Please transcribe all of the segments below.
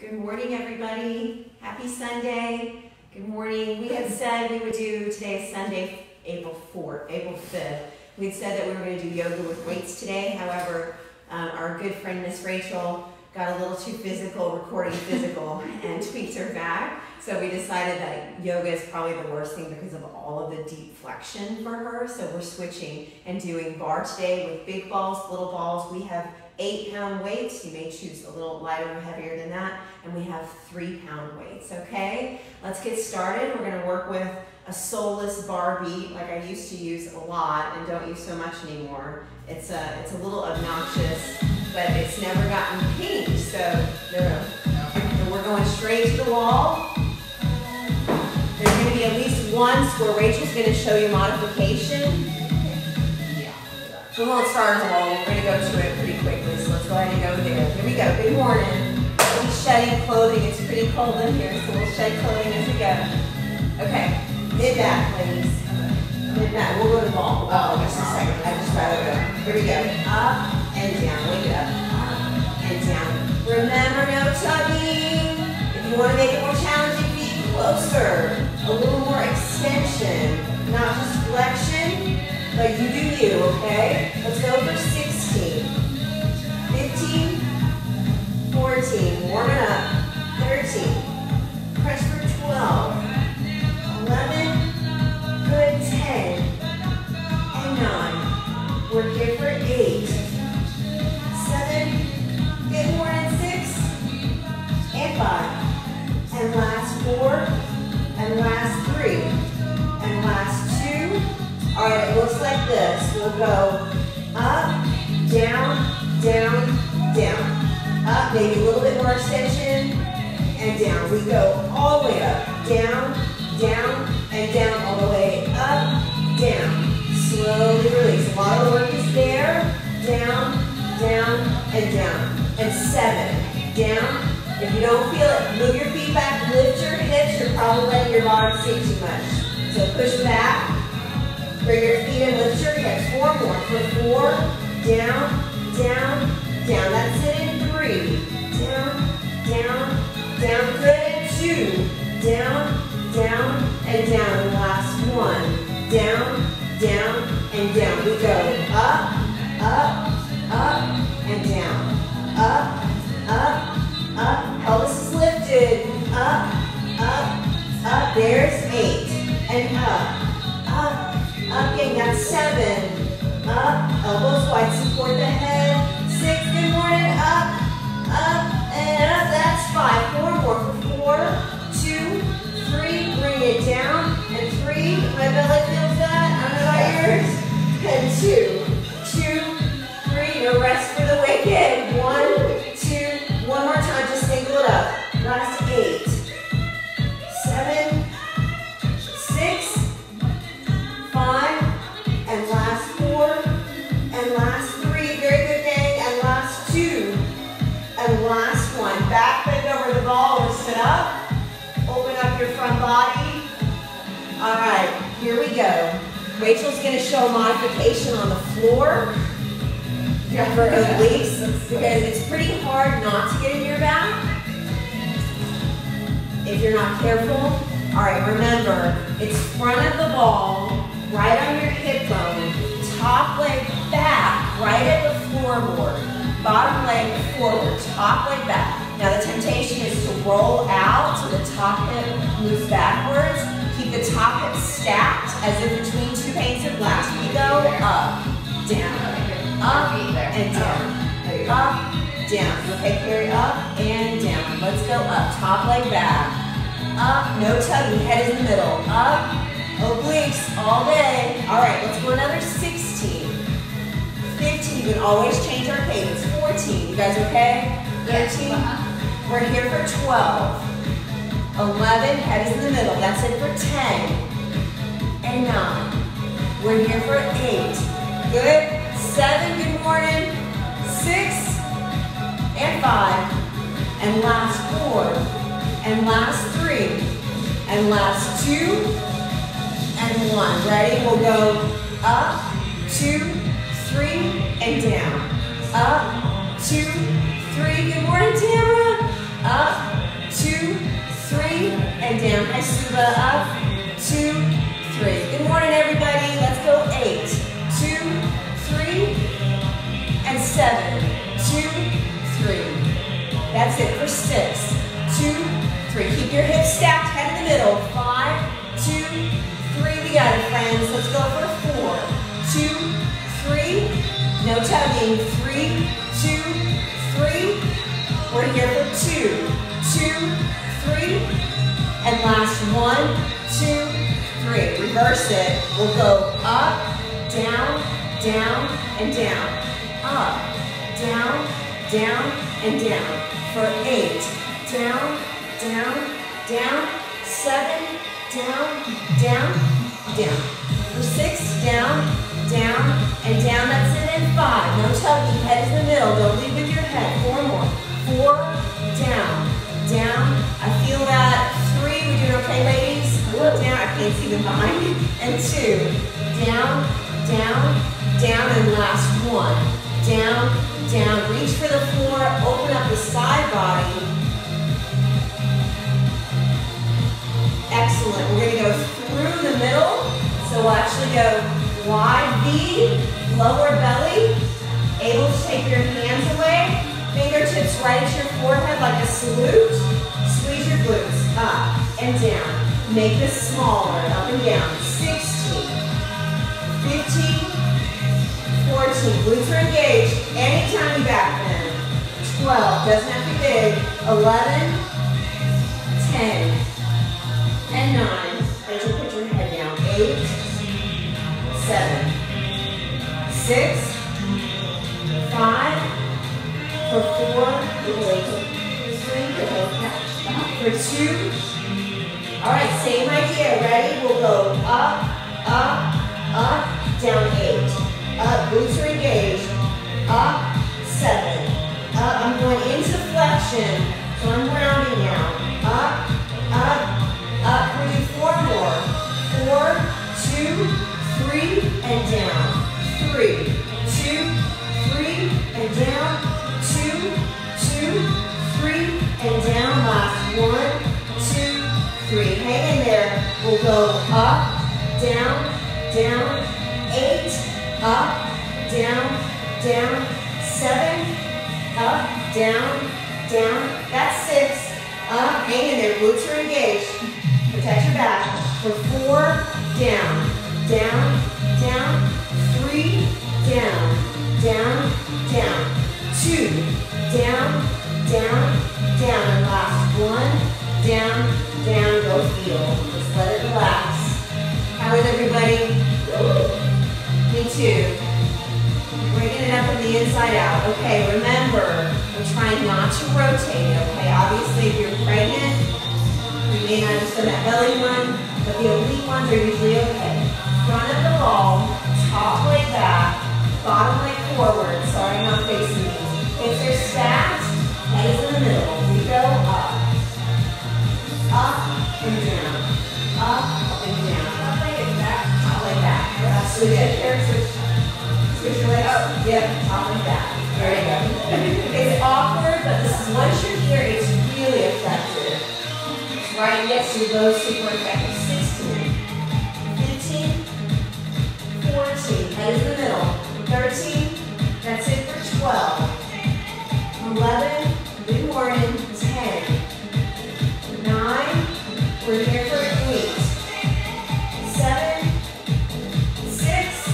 Good morning, everybody. Happy Sunday. Good morning. We had said we would do today Sunday, April 4th, April 5th. We'd said that we were going to do yoga with weights today. However, um, our good friend Miss Rachel got a little too physical, recording physical, and tweaked her back. So we decided that yoga is probably the worst thing because of all of the deep flexion for her. So we're switching and doing barre today with big balls, little balls. We have eight pound weights. You may choose a little lighter or heavier than that. And we have three pound weights, okay? Let's get started. We're gonna work with a soulless barre beat like I used to use a lot and don't use so much anymore. It's a, it's a little obnoxious, but it's never gotten pink, So no, we're going straight to the wall. There's gonna be at least once where Rachel's gonna show you modification. So We won't start the long. We're going to go to it pretty quickly, so let's go there. Here we go. Good morning. We'll be shedding clothing. It's pretty cold in here, so we'll shed clothing as we go. Okay. Mid back, ladies. Mid back. We'll go to the ball. Oh, just a second. I just rather go. Here we go. Up and down. Wake it up. Up and down. Remember, no tugging. If you want to make it more challenging, feet closer. A little more extension, not just flexion. But you do you, okay? Let's go for 16, 15, 14, warm it up, 13, press for 12, 11, up. Open up your front body. All right, here we go. Rachel's gonna show a modification on the floor for obliques because it's pretty hard not to get in your back if you're not careful. All right, remember, it's front of the ball, right on your hip bone, top leg back, right at the floorboard, bottom leg forward, top leg back. Now the temptation is roll out so the top hip moves backwards. Keep the top hip stacked as if between two panes of glass. We go up, down, up, and down, up, down. Okay, carry up and down. Let's go up, top leg back, up, no tugging, head is in the middle, up, Obliques all day. All right, let's go another 16. 15, you can always change our cadence. 14, you guys okay? 13, we're here for 12. 11, head is in the middle. That's it for 10. And 9. We're here for 8. Good. 7, good morning. 6, and 5. And last 4. And last 3. And last 2 and one. Ready? We'll go up, up, two, three, and down. High Suba, up, two, three. Good morning, everybody. Let's go eight, two, three, and seven, two, three. That's it for six, two, three. Keep your hips stacked, head in the middle. Five, two, three. We got it, friends. Let's go for four, two, three. No tugging. Three, two, three. We're here for two, two, three. And last one, two, three. Reverse it. We'll go up, down, down, and down. Up, down, down, and down. For eight, down, down, down. Seven, down, down, down. For six, down, down, and down. That's it. And five, no tugging. Head in the middle. Don't lead with your head. Four more. Four, down, down. I feel that. Three, We're doing okay, ladies? Down, I can't see them behind me. And two, down, down, down, and last one. Down, down. Reach for the floor. Open up the side body. Excellent. We're going to go through the middle. So we'll actually go wide V, lower belly. Able to take your hands away. Fingertips right at your forehead like a salute. Squeeze your glutes up and down. Make this smaller, up and down. 16, 15, 14. Glutes are engaged. Anytime you back bend. 12, doesn't have to be big. 11, 10, and 9. As you put your head down. 8, 7, 6, 5, for 4, for 2, all right, same idea. Ready? We'll go up, up, up, down eight. Up, glutes are engaged. Up, seven. Up, I'm going into flexion. So I'm rounding now. Up, up, up. We do four more. Four, two, three, and down. One three. Hang in there. We'll go up, down, down, eight, up, down, down, seven, up, down, down. That's six. Up, hang in there. Glutes are engaged. Protect your back. For four, down, down, down, three, down, down, down, two, down, down, down, and last one, down, down, go feel. Just let it relax. How is everybody? Me too. Bringing it up from the inside out. Okay, remember, we're trying not to rotate okay? Obviously, if you're pregnant, you may not done that belly one, but the oblique ones are usually okay. Front of the ball, top leg back, bottom leg forward. Sorry, not facing you. If they're stacked, head is in the middle. We go up up and down, up and down. Top leg back, top leg back. Absolutely good. Here, switch. Switch your leg up. Yep, top leg back. There you go. it's awkward, but this is once you're here, it's really effective. Right next to those super effective. 16, 15, 14, head is the middle. 13, that's it for 12. 11, we're here for eight, seven, six,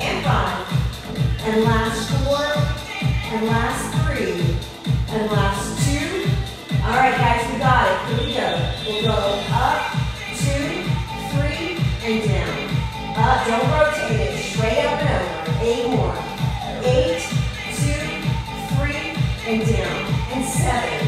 and five, and last four, and last three, and last two. All right, guys, we got it. Here we go. We'll go up, two, three, and down. Up, don't rotate it, straight up and over. Eight more. Eight, two, three, and down. And seven,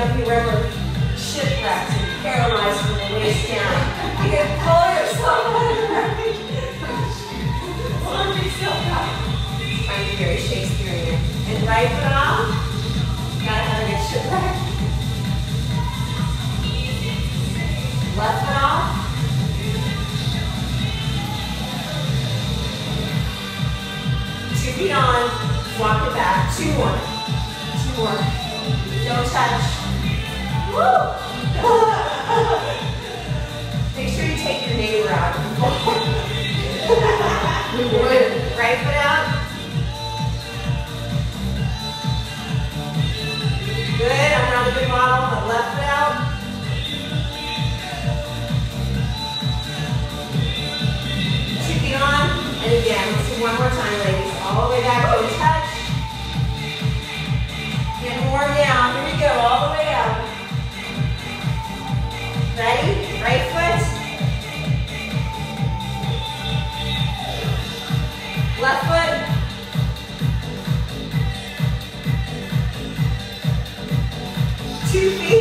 know, if you ever shipwrecked and paralyzed from the waist down, you can pull yourself out of right. Pull yourself out. Trying to be very Shakespearean. And right foot off. Gotta have a good shipwreck. Left foot off. Two feet on, walk it back. Two more. Two more. Don't touch. Make sure you take your neighbor out. we would. Right foot out. Good. I'm not a good model, but left foot out. Two feet on. And again, let's do one more time, ladies. All the way back, touch. Get warm down. Here we go, all the way out. Ready? Right foot. Left foot. Two feet.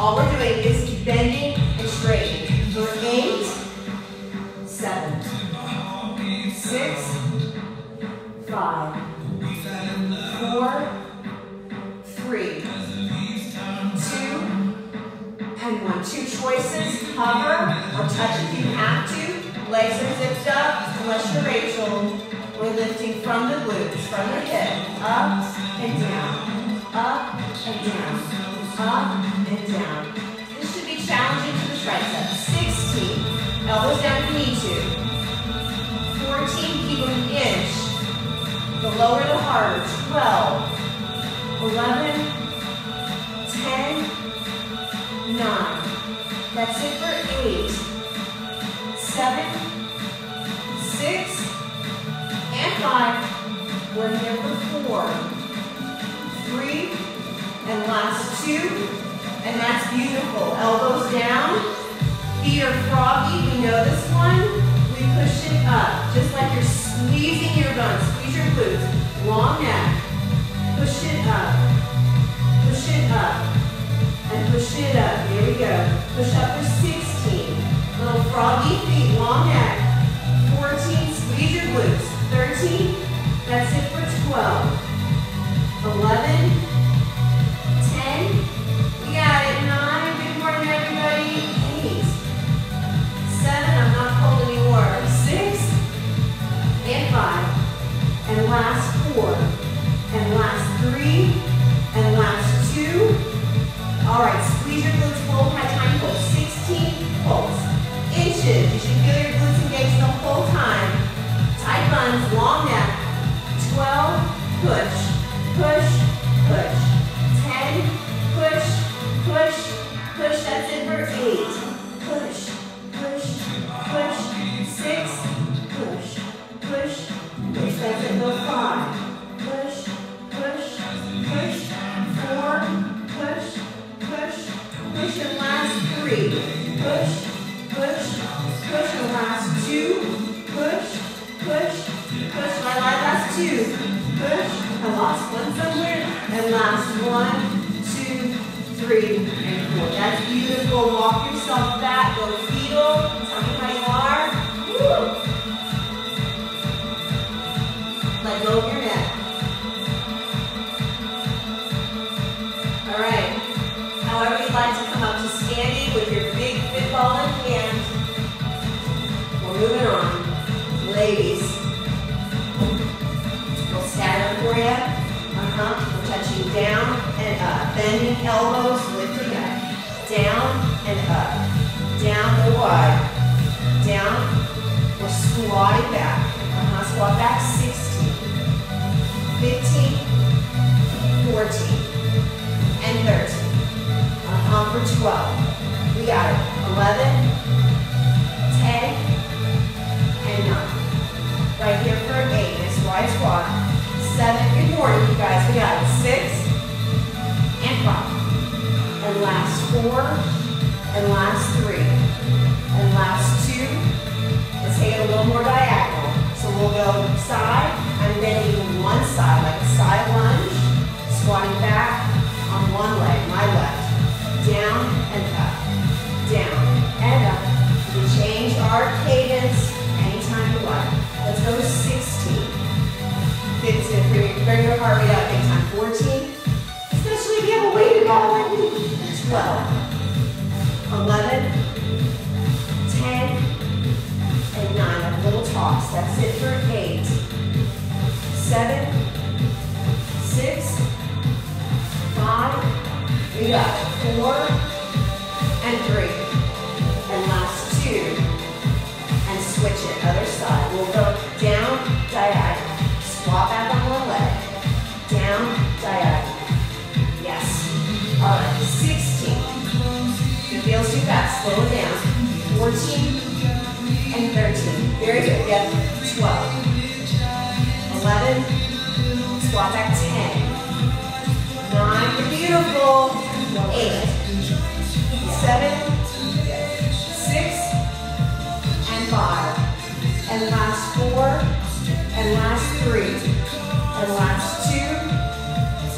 All we're doing is bending and straightening. For 8, 7, 6, 5, 4, 3, 2, and 1. Two choices, hover or touch if you have to. Legs are zipped up, unless you're Rachel. We're lifting from the glutes, from the hip, up and down, up and down, up and down. This should be challenging to the triceps. 16, elbows down if you need to. 14, keep them inch. The lower the harder. 12, 11, 10, 9. That's it for 8, 7, 6, and five. We're here for four, three, and last two. And that's beautiful. Elbows down, feet are froggy. We know this one. We push it up, just like you're squeezing your buns. Squeeze your glutes. Long neck. Tight long neck. Bending elbows, lifting up. Down and up. Down, go wide. Down. We're squatting back. Uh-huh, squat back, 16, 15, 14, and 13. Uh-huh, for 12. We got it. 11, 10, and 9. Right here for 8. It's wide squat. 7. Good morning, you guys. We got it. 6, and 5. Last 4, and last 3, and last 2. Let's take it a little more diagonal. So we'll go side. I'm bending one side, like a side lunge. Squatting back on one leg, my left. Down and up. Down and up. We change our cadence anytime you like. Let's go 16. 15, bring, bring your heart rate up big time. 14, 12, 11, 10, and 9. A little toss. That's it for 8, 7, 6, 5, we got 4, and 3. And last 2, and switch it, other side. We'll go Good. 12. 11. Squat back 10. 9. Beautiful. 8. 7. 6. And 5. And last 4. And last 3. And last 2.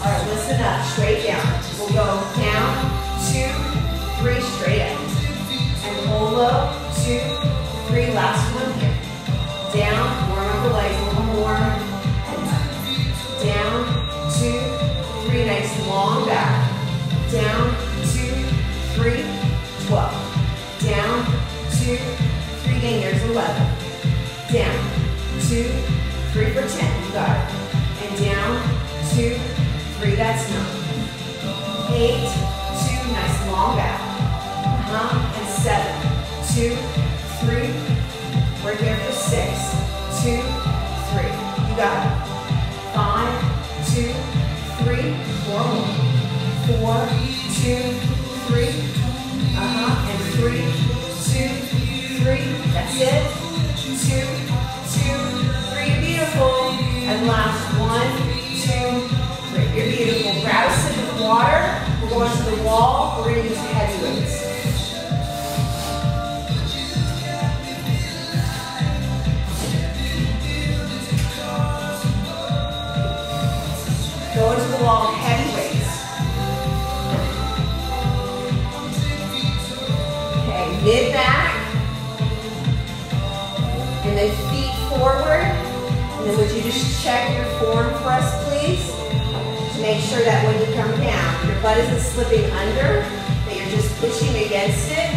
All right, listen up. Straight down. We'll go for 10, you got it. And down, two, three, that's nine. Eight, two, nice long back. Uh-huh, and seven, two, three, we're here for six, two, three, you got it. Five, two, three, four more. Four, two, going to the wall, we're heavy weights. Go to the wall, heavy weights. Okay, mid back. And then feet forward. And then would you just check your form for us, please? To make sure that when you come butt isn't slipping under, that you're just pushing against it.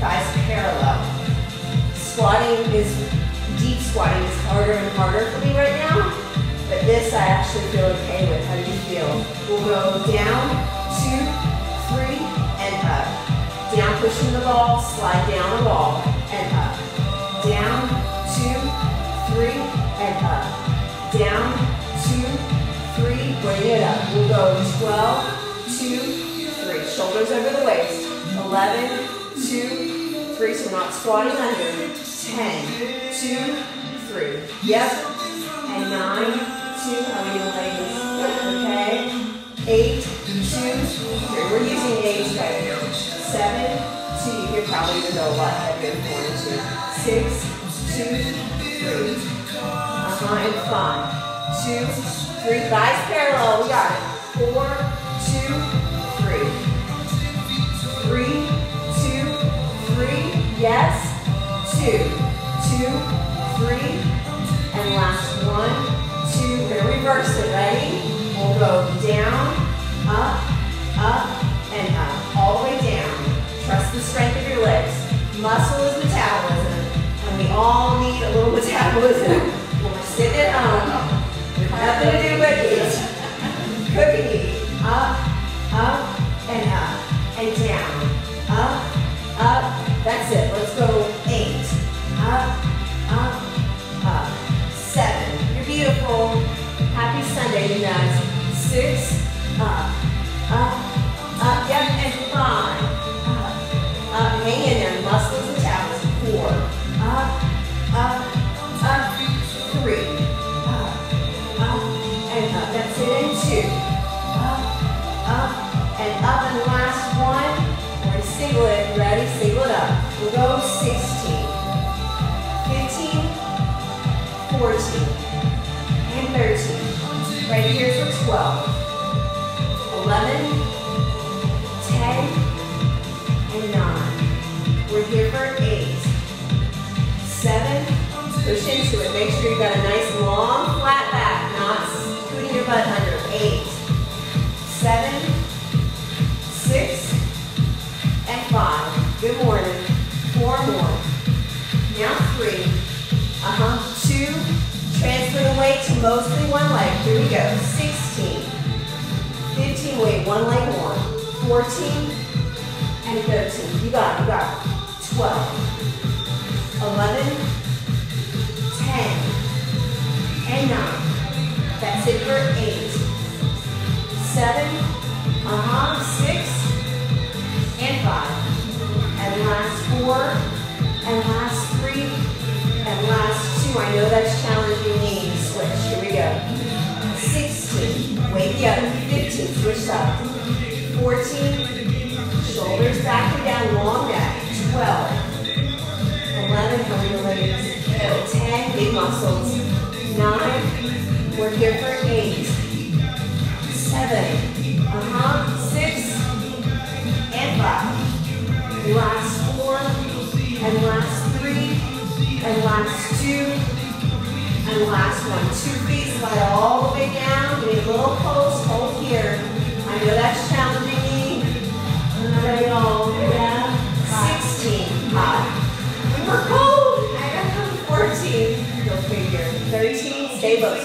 Thighs parallel. Squatting is, deep squatting is harder and harder for me right now. But this I actually feel okay with. How do you feel? We'll go down, two, three, and up. Down, pushing the ball, slide down the wall, and up. Down, two, three, and up. Down, two, three, bring it up. We'll go 12, two, three. Shoulders over the waist. 11, 2, 3. So we're not squatting under. 10, 2, 3. Yep. And 9, 2. How are you legs? Okay. 8, 2, 3. We're using eight right 7, 2. You could probably even go a lot heavier. 1, 2. 6, 2, 3. Uh-huh. And 5, 2, 3. Thighs parallel. We got it. 4, 2, Yes. Two, two, three. And last one, two. We're gonna reverse it. Ready? We'll go down, up, up, and up. All the way down. Trust the strength of your legs. Muscle is metabolism, and we all need a little metabolism when we're sitting at home with nothing to do but eat. Cooking. Up, up, and up, and down, up, up. That's it. Happy Sunday. Six, uh, uh, uh, up, up, up. Yep, and five, you've got a nice long flat back, not scooting your butt under. Eight, seven, six, and 5. Good morning. Four more. Now three. Uh-huh. Two. Transfer the weight to mostly one leg. Here we go. 16. 15. Wait, one leg more. 14 and 13. You got it. You got it. 12. 11. And 9. That's it for 8. 7. Uh-huh. 6. And 5 and last four, and last three, and last two. I know that's challenging knees. Switch. Here we go. 16. Weight the other. 15. Switch side. 14. Shoulders back and down. Long neck. 12. 11. Hurry your legs. 10. Big muscles. 9. We're here for 8. 7. Uh-huh. 6. And 5 last four, and last three, and last two, and last one. Two feet slide all the way down. Me a little post, hold here. I know that's challenging me. Not at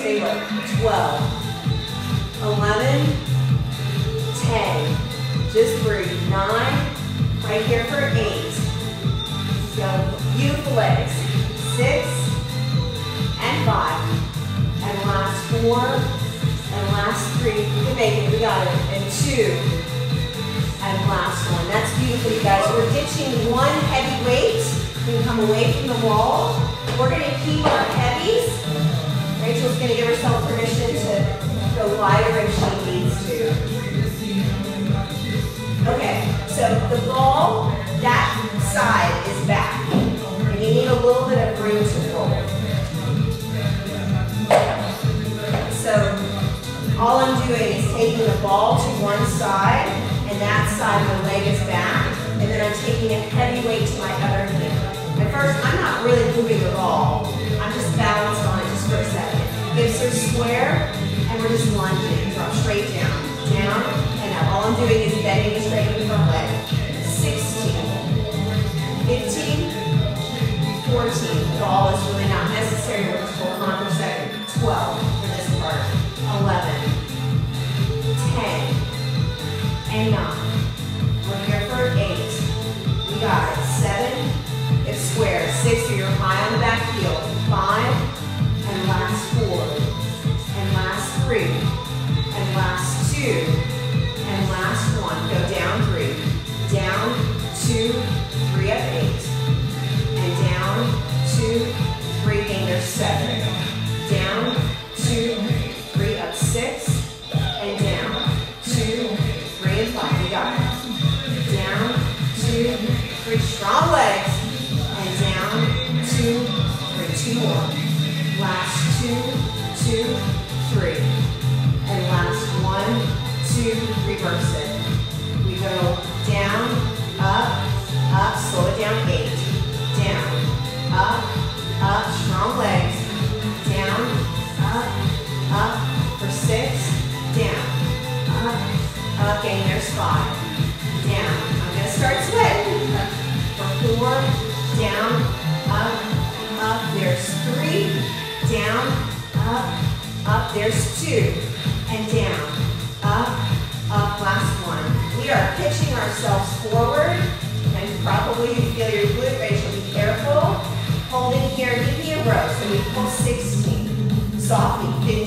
Stay low, 12. 11. 10. Just breathe. 9. Right here for eight. So beautiful legs. Six and five. And last four. And last three. You can make it. We got it. And two. And last one. That's beautiful, you guys. We're ditching one heavy weight. We can come away from the wall. We're going to keep our heavies. Going to give herself permission to go wider if she needs to. Okay, so the ball, that side is back. And you need a little bit of room to roll. So all I'm doing is taking the ball to one side, and that side of the leg is back, and then I'm taking a heavy weight to my other hand. At first, I'm not really moving the ball. I'm just balanced on it just for a second. Are square, and we're just lunging. Drop straight down. Down, and up. All I'm doing is bending the straight of the front leg. 16, 15, 14. Ball is really not necessary. We're just holding on for a second. 12 for this part. 11, 10, and 9. We're here for 8. We got it. Pull 16. Softly, 15,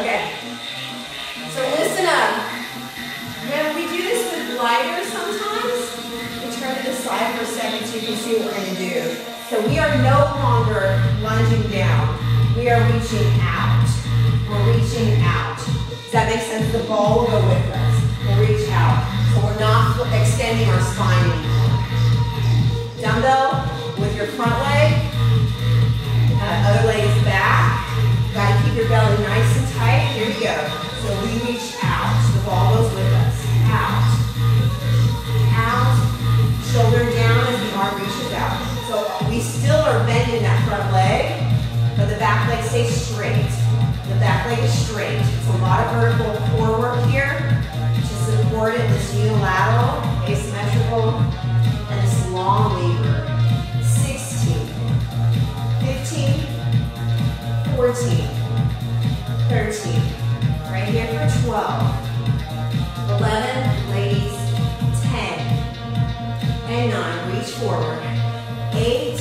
okay. So listen up. When we do this with gliders sometimes, we turn to the side for a second so you can see what we're going to do. So we are no longer lunging down. We are reaching out. We're reaching out. Does that make sense? The ball will go with us. We'll reach out. So we're not extending our spine anymore. Dumbbell with your front leg. Uh, other leg is back. Got to keep your belly nice tight. Here we go. So we reach out. The ball goes with us. Out. Out. Shoulder down as the arm reaches out. So we still are bending that front leg, but the back leg stays straight. The back leg is straight. It's a lot of vertical core work here to support it, this unilateral, asymmetrical, and this long lever. 16, 15, 14, 13, right here for 12, 11, ladies, 10, and 9, reach forward, 8,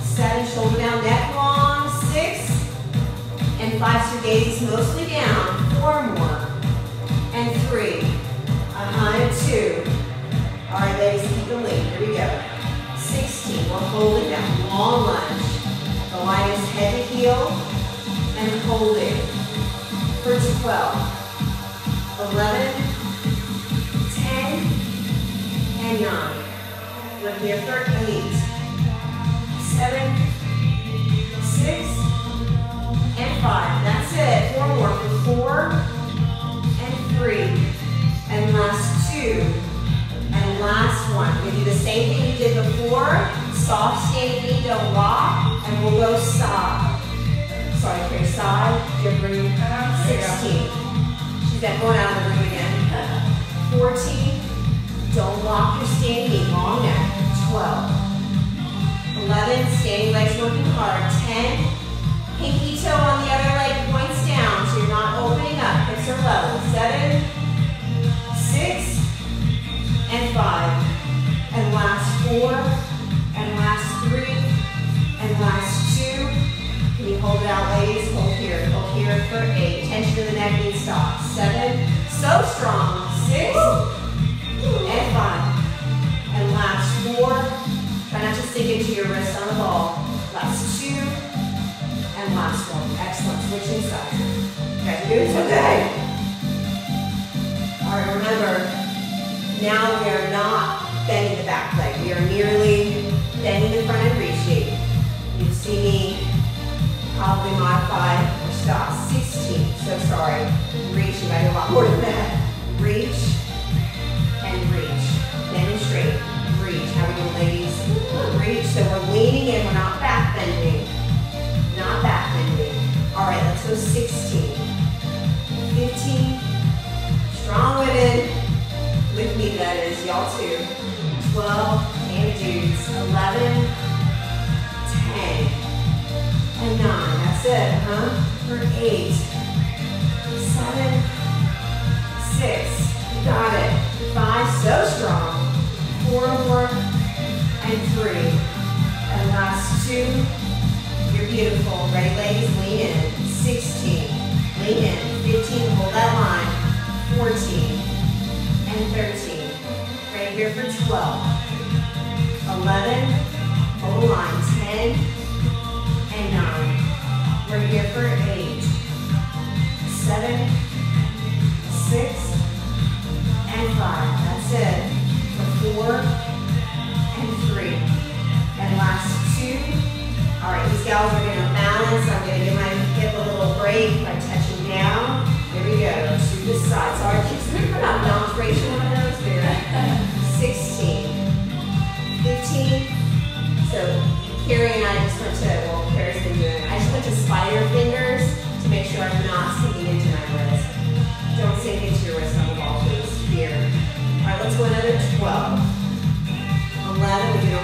7, shoulder down, neck long, 6, and five, so gaze mostly down. Four more. And three. Uh-huh, and two. All right, ladies, keep the lead. Here we go. 16, we're holding that long lunge. The line is head to heel and holding for 12, 11, 10, and 9. We're here for 8, 7, 6, and five. That's it. Four more for four and three. And last two. And last one. We do the same thing we did before. Soft standing knee, don't rock. And we'll go side sorry, your side, your room. 16. She's at going out of the room again. 14. Don't lock your standing knee, long neck. 12. 11, standing legs working hard. 10, pinky toe on the other leg points down, so you're not opening up. Hips are level. 7, 6, and 5. And last 4, Seven. So strong. Six, and five. And last four. Try not to sink into your wrist on the ball. Last two and last one. Excellent. Switching sides. Okay, good. Okay. All right, remember, now we are not bending the back leg. We are merely bending the front and reshape. You see me probably modify stop. 16, so sorry. Reach, you gotta do a lot more than that. Reach and reach. Bend straight, reach. How we doing, ladies? Reach, so we're leaning in, we're not back bending. Not back bending. All right, let's go 16, 15, strong women, with me that is, y'all too. 12, and dudes, 11, 10, and 9, that's it, huh? For 8, 7, 6, you got it, 5, so strong, 4 more, and 3, and last 2, you're beautiful, ready ladies, lean in, 16, lean in, 15, hold that line, 14, and 13, right here for 12, 11, hold the line, 10, and 9. We're here for 8, 7, 6, and 5. That's it. For 4, and 3. And last 2. All right, these gals are going to balance. I'm going to give my hip a little break by touching down. Here we go, to the side. Sorry, remember not balance ratio one of those? Here. 16. 15. So Carrie and I just went to, well, Carrie's been doing I just went to spider fingers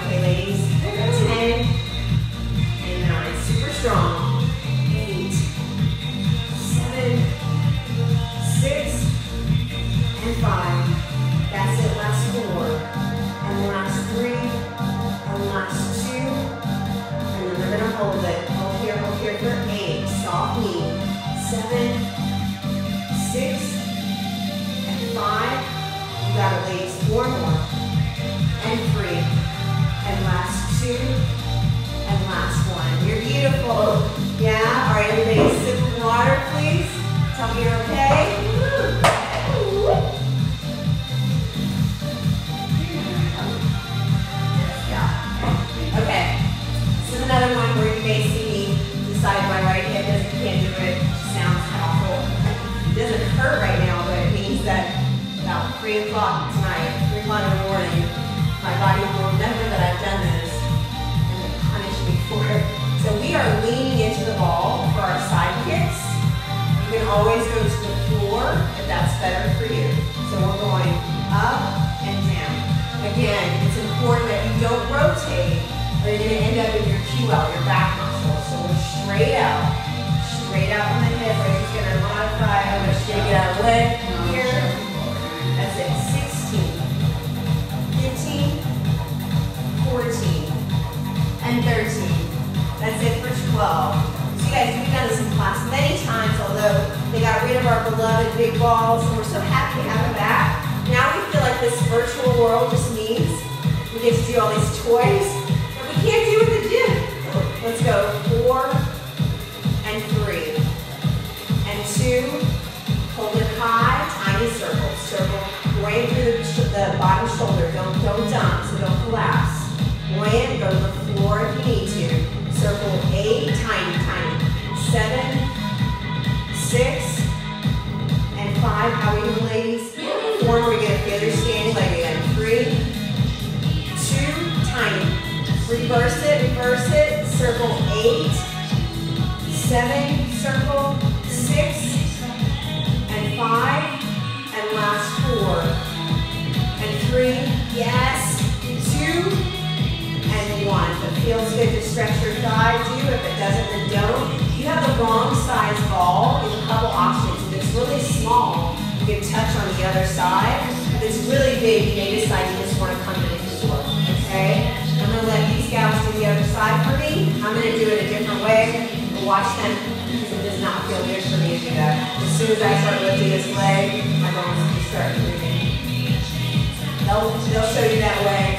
ladies? 10 and 9. Super strong. Two. Hold it high, tiny circle. Circle right through the, the bottom shoulder. Don't don't dump, so don't collapse. Buoyant, go to the floor if you need to. Circle eight, tiny, tiny. Seven, six, and five. How are you, ladies? Four, we're gonna feel your standing leg again. Three, two, tiny. Reverse it, reverse it. Circle eight, seven, feels good to stretch your thigh, do. If it doesn't, then don't. You have the wrong size ball, there's a couple options. If it's really small, you can touch on the other side. If it's really big, you may decide you just want to come to the floor. Okay? I'm to let these gals do the other side for me. I'm going to do it a different way. Watch them because it does not feel good for me to do that. As soon as I start lifting this leg, my bones start moving. They'll, they'll show you that way.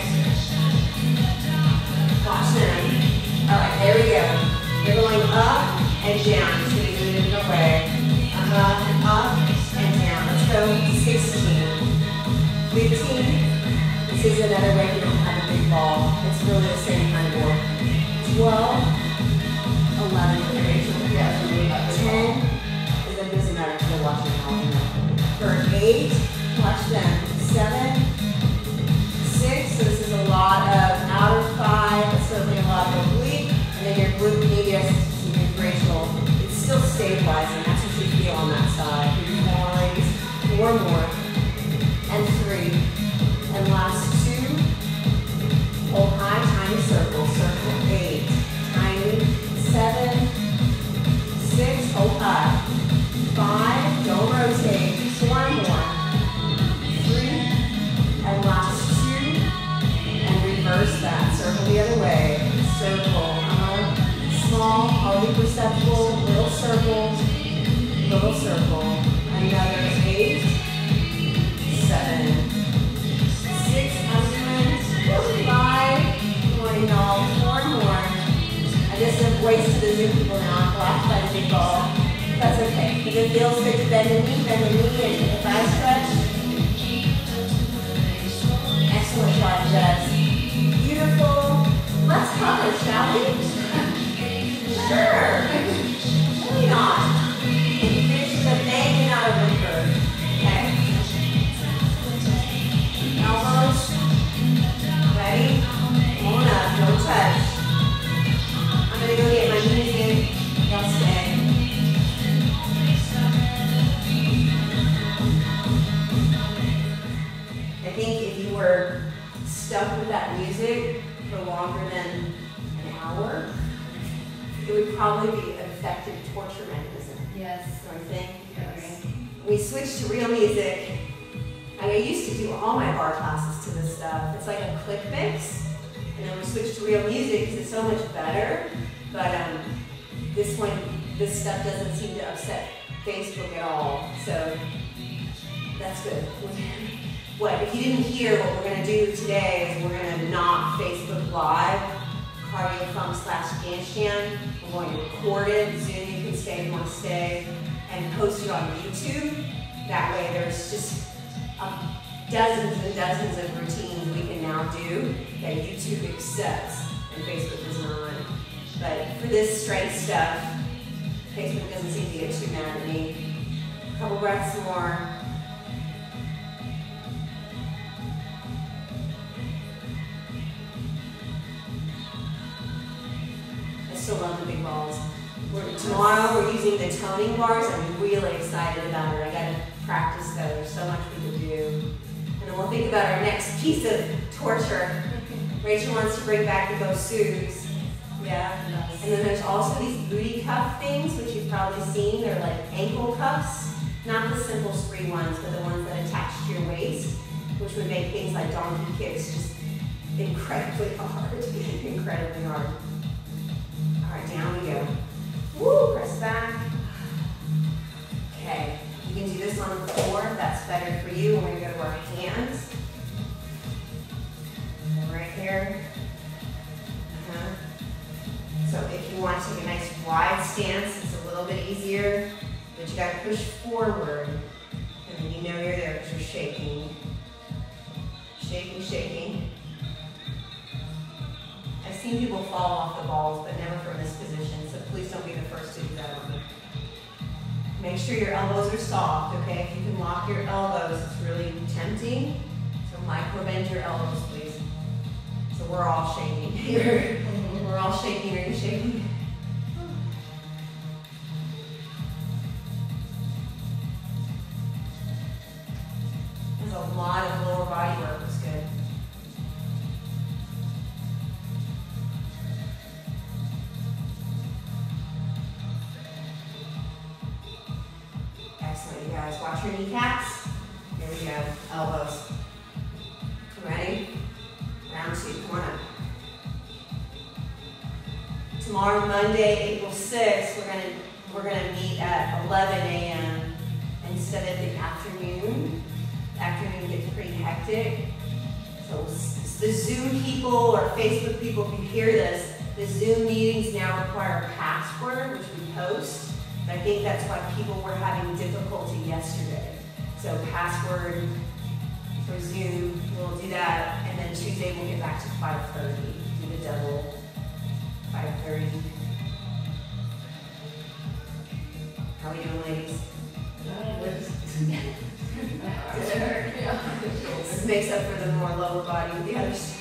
There we go. You're going up and down. It's going to do it in way. Uh-huh. Up and down. Let's go 16. 15. This is another way you don't have a big ball. It's really the same kind of work. 12. 11. 10. It doesn't matter if you're watching home. For 8. Watch them. 7. Visualizing. That's what you feel on that side. Three more. Four more. And three. And last two. Hold high, tiny circle. Circle eight. Tiny. Seven. Six. Hold high. Five. Don't rotate. One more. Three. And last two. And reverse that. Circle the other way. Circle. Uh, small, hardly perceptible. Circle. Little circle. Another eight. Seven. Five. One. Y'all. Four more. I just have wasted the new people now. I'm blocked by the big ball. That's okay. If it feels good to bend the knee, bend the knee, and if I stretch. Excellent job, Jess. Beautiful. Let's color, shall we? sure. Probably be an effective We switched to real music. I used to do all my barre classes to this stuff. It's like a click mix. And then we switched to real music because it's so much better. But um, this one, this stuff doesn't seem to upset Facebook at all. So that's good. What, if you didn't hear what we're going to do today is we're to knock Facebook Live, Cardio Funk slash Dance Jam. We're going to record it. Zoom, you can stay if you want to stay. And post it on YouTube. That way there's just um, dozens and dozens of routines we can now do that YouTube accepts and Facebook does not. But for this strength stuff, Facebook doesn't seem to get too mad at me. A couple breaths more. I still love the big balls. We're, tomorrow we're using the toning bars. I'm really excited about it. I got to practice though. There's so much we can do. And then we'll think about our next piece of torture. Rachel wants to bring back the BOSUs. Yeah. And then there's also these booty cuff things, which you've probably seen. They're like ankle cuffs. Not the simple spring ones, but the ones that attach to your waist, which would make things like donkey kicks just incredibly hard. incredibly hard. All right, down we go. Woo, press back. Okay, you can do this on the floor if that's better for you. We're gonna go to our hands. Right here. Uh-huh. So if you want to take a nice wide stance, it's a little bit easier, but you gotta push forward. How we doing, ladies? This makes up for the more lower body with the others.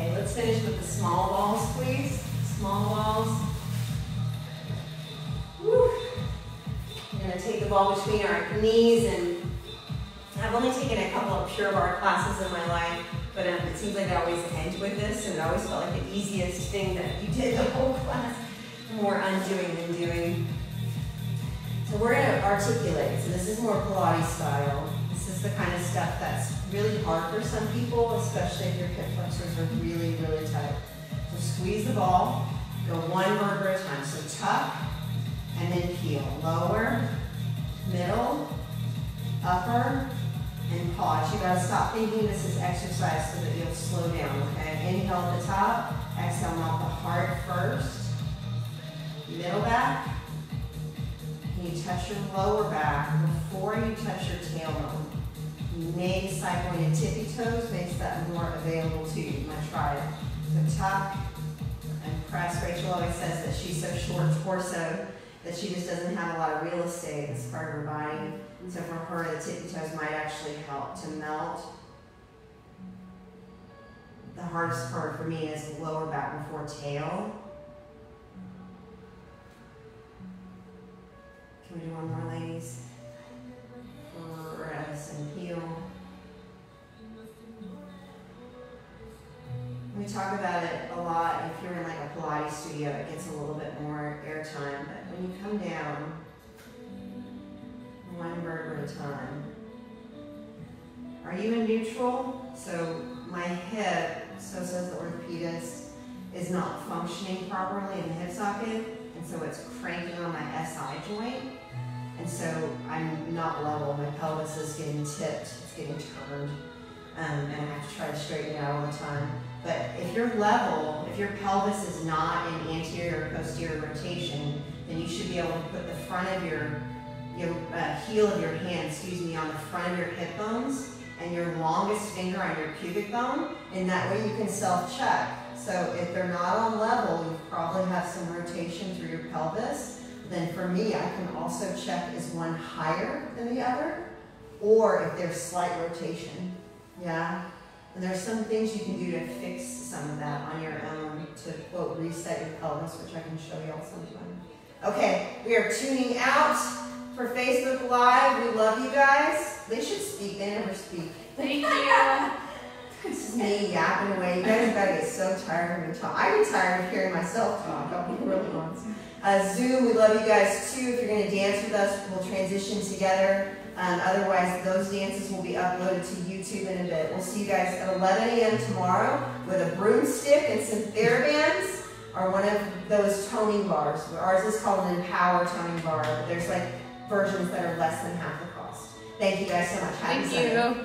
Okay, let's finish with the small balls, please. Small balls. We're gonna take the ball between our knees and I've only taken a couple of Pure Barre classes in my life, but um, it seems like I always end with this, and it always felt like the easiest thing that you did the whole class. More undoing than doing. So we're gonna articulate. So this is more Pilates style. The kind of stuff that's really hard for some people, especially if your hip flexors are really, really tight. So squeeze the ball, go one vertebra at a time. So tuck, and then peel. Lower, middle, upper, and pause. You gotta stop thinking this is exercise so that you'll slow down, okay? Inhale at the top, exhale mouth the heart first. Middle back. Can you touch your lower back before you touch your tailbone? Maybe side pointed tippy toes makes that more available to you. Try it. So tuck and press. Rachel always says that she's so short torso that she just doesn't have a lot of real estate as part of her body. So for her, the tippy toes might actually help to melt. The hardest part for me is lower back before tail. Can we do one more, ladies? And peel. We talk about it a lot. If you're in like a Pilates studio, it gets a little bit more airtime. But when you come down, one vertebra at a time. Are you in neutral? So my hip, so says the orthopedist, is not functioning properly in the hip socket, and so it's cranking on my SI joint. And so I'm not level. My pelvis is getting tipped, it's getting turned, um, and I have to try to straighten it out all the time. But if you're level, if your pelvis is not in anterior or posterior rotation, then you should be able to put the front of your your uh, heel of your hand, excuse me, on the front of your hip bones and your longest finger on your pubic bone, and that way you can self-check. So if they're not on level, you probably have some rotation through your pelvis. Then for me, I can also check is one higher than the other, or if there's slight rotation, yeah? And there's some things you can do to fix some of that on your own to, quote, reset your pelvis, which I can show you all sometime. Okay, we are tuning out for Facebook Live. We love you guys. They should speak. They never speak. Thank you. This is me yapping away. You guys gotta get so tired of me talk. I get tired of hearing myself talk. I'll be really honest. Uh, Zoom, we love you guys too. If you're gonna dance with us, we'll transition together. Um, otherwise, those dances will be uploaded to YouTube in a bit. We'll see you guys at 11 a.m. tomorrow with a broomstick and some therabands or one of those toning bars. Ours is called an Empower toning bar. There's like versions that are less than half the cost. Thank you guys so much. Happy Thank you.